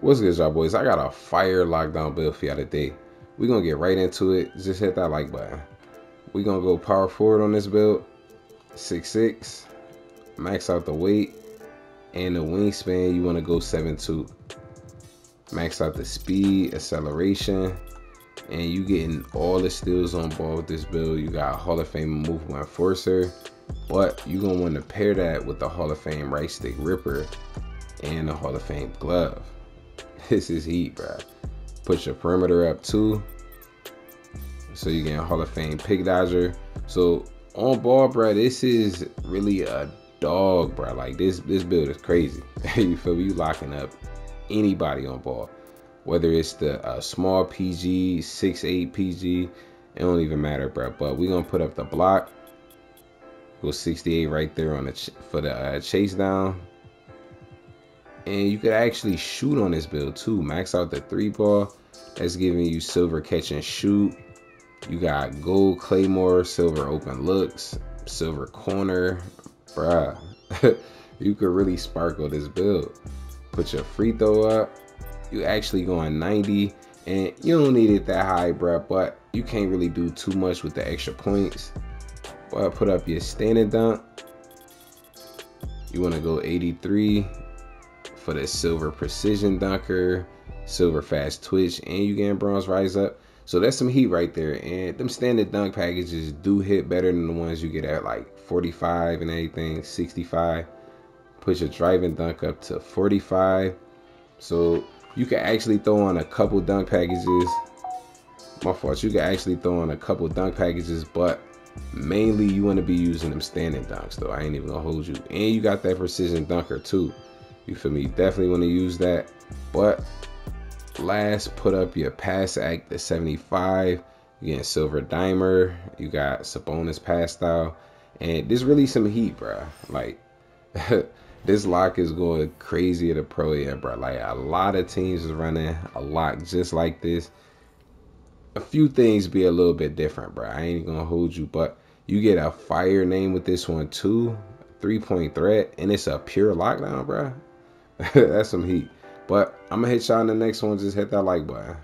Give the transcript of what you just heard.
What's good, y'all boys? I got a fire lockdown build for y'all today. we gonna get right into it. Just hit that like button. we gonna go power forward on this build. Six six. Max out the weight. And the wingspan, you wanna go seven two. Max out the speed, acceleration. And you getting all the steals on ball with this build. You got Hall of Fame immovable enforcer. But you gonna want to pair that with the Hall of Fame right stick ripper and the Hall of Fame glove. This is heat, bro. Put your perimeter up too. So you get a Hall of Fame pick dodger. So on ball, bro, this is really a dog, bro. Like this, this build is crazy. you feel me? You locking up anybody on ball, whether it's the uh, small PG, six eight PG, it don't even matter, bro. But we gonna put up the block. Go 68 right there on the for the uh, chase down and you could actually shoot on this build too. Max out the three ball. That's giving you silver catch and shoot. You got gold claymore, silver open looks, silver corner. Bruh, you could really sparkle this build. Put your free throw up. You actually going 90 and you don't need it that high, bruh, but you can't really do too much with the extra points. But put up your standing dunk. You want to go 83 for the silver precision dunker, silver fast twitch, and you getting bronze rise up. So that's some heat right there. And them standard dunk packages do hit better than the ones you get at like 45 and anything, 65. Put your driving dunk up to 45. So you can actually throw on a couple dunk packages. My fault. You can actually throw on a couple dunk packages, but mainly you want to be using them standing dunks though. I ain't even gonna hold you. And you got that precision dunker too. You feel me? Definitely want to use that. But last, put up your pass act to 75. You get silver dimer. You got Sabonis pass style. And this really some heat, bro. Like, this lock is going crazy at a pro yeah, bro. Like, a lot of teams is running a lock just like this. A few things be a little bit different, bro. I ain't gonna hold you, but you get a fire name with this one too. Three point threat, and it's a pure lockdown, bro. That's some heat. But I'm gonna hit y'all in the next one. Just hit that like button.